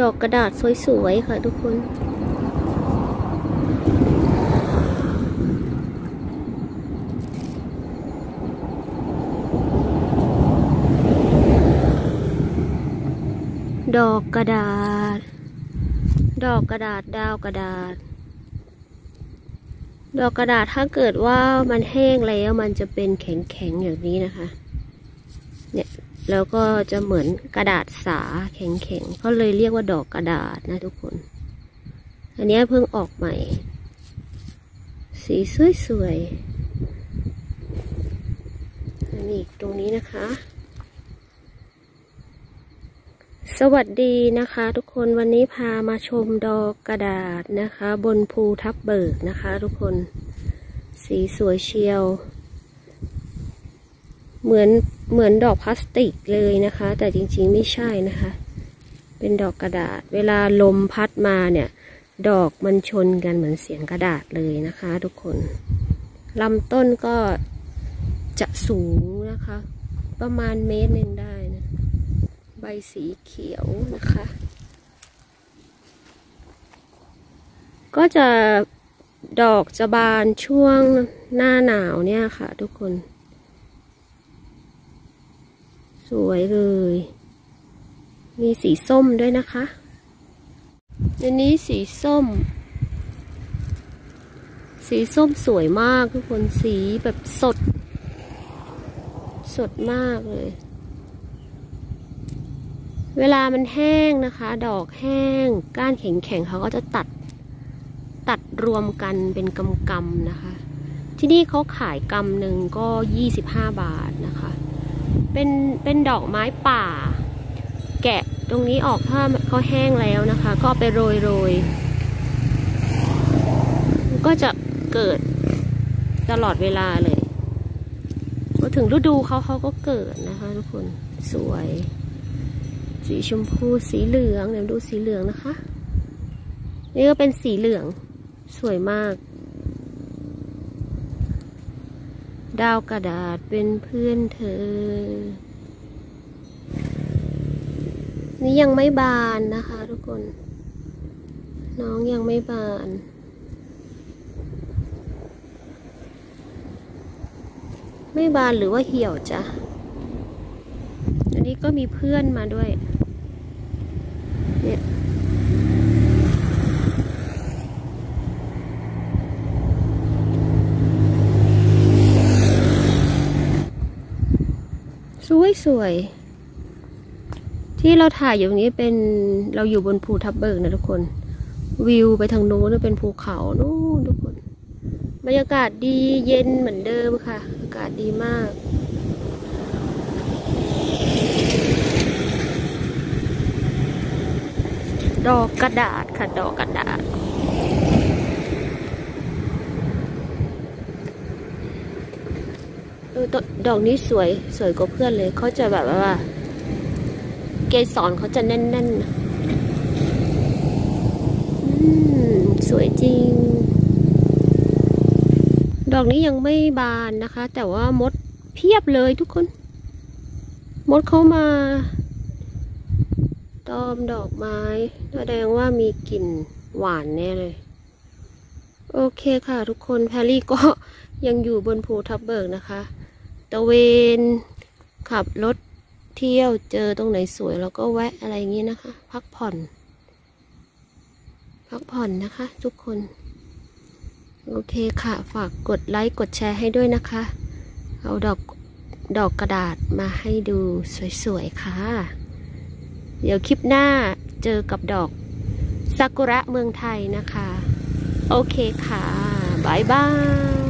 ดอกกระดาษสวยๆค่ะทุกคน ดอกกระดาษ ดอกกระดาษดาวกระดาษ ดอกกระดาษถ้าเกิดว่ามันแห้งแล้วมันจะเป็นแข็งๆอย่างนี้นะคะ เนี่ย แล้วก็จะเหมือนกระดาษสาแข็งๆก็เลยเรียกว่าดอกกระดาษนะทุกคน อันนี้เพิ่งออกใหม่ สีสวยๆอันนี้ตรงนี้นะคะ สวัสดีนะคะทุกคนวันนี้พามาชมดอกกระดาษนะคะ บนภูทับเบิกนะคะทุกคน สีสวยเชียว เหมือนเหมือนดอกพลาสติกเลยนะคะ แต่จริงๆไม่ใช่นะคะ เป็นดอกกระดาษ เวลาลมพัดมาเนี่ย ดอกมันชนกันเหมือนเสียงกระดาษเลยนะคะ ทุกคนลำต้นก็จะสูงนะคะ ประมาณเมตรหนึ่งได้นะใบสีเขียวนะคะ ก็จะดอกจะบานช่วงหน้าหนาวเนี่ยค่ะ ทุกคน ส วยเลย มีสีส้มด้วยนะคะอันนี้สีส้ม สีส้มสวยมากทุกคนสีแบบสด สดมากเลย เวลามันแห้งนะคะ ดอกแห้ง ก้านแข็งๆเขาก็จะตัด ตัดรวมกันเป็นกำๆนะคะ ที่นี่เขาขายกำหนึ่งก็ 25 บาทนะคะ เป็นเป็นดอกไม้ป่า แกะตรงนี้ออกถ้าเขาแห้งแล้วนะคะ ก็ไปโรยโรยก็จะเกิดตลอดเวลาเลยพอถึงฤดูเขาเขาก็เกิดนะคะทุกคนสวย สีชมพูสีเหลืองเดี๋ยวดูสีเหลืองนะคะ นี่ก็เป็นสีเหลืองสวยมาก ดาวกระดาษเป็นเพื่อนเธอ นี่ยังไม่บานนะคะทุกคน น้องยังไม่บาน ไม่บานหรือว่าเหี่ยวจ้ะ อันนี้ก็มีเพื่อนมาด้วย เนี่ย สวย ที่เราถ่ายอยู่นี้เป็นเราอยู่บนภูทับเบิกนะทุกคน วิวไปทางโน้นเป็นภูเขาโน้นทุกคน บรรยากาศดีเย็นเหมือนเดิมค่ะ อากาศดีมากดอกกระดาษค่ะดอกกระดาษ เออต ดอกนี้สวยสวยกว่าเพื่อนเลยเขาจะแบบว่า เกสรเขาจะแน่นๆอืมสวยจริง ดอกนี้ยังไม่บานนะคะ แต่ว่ามดเพียบเลยทุกคน มดเขามาตอมดอกไม้แสดงว่ามีกลิ่นหวานแน่เลย โอเคค่ะทุกคนแพรรี่ก็ยังอยู่บนภูทับเบิกนะคะ ตะเวนขับรถเที่ยวเจอตรงไหนสวยแล้วก็แวะอะไรอย่างนี้นะคะ พักผ่อน พักผ่อนนะคะ ทุกคน โอเคค่ะ ฝากกดไลค์กดแชร์ให้ด้วยนะคะ เอาดอกดอกกระดาษมาให้ดูสวยๆค่ะ เดี๋ยวคลิปหน้าเจอกับดอกซากุระเมืองไทยนะคะ โอเคค่ะบายบาย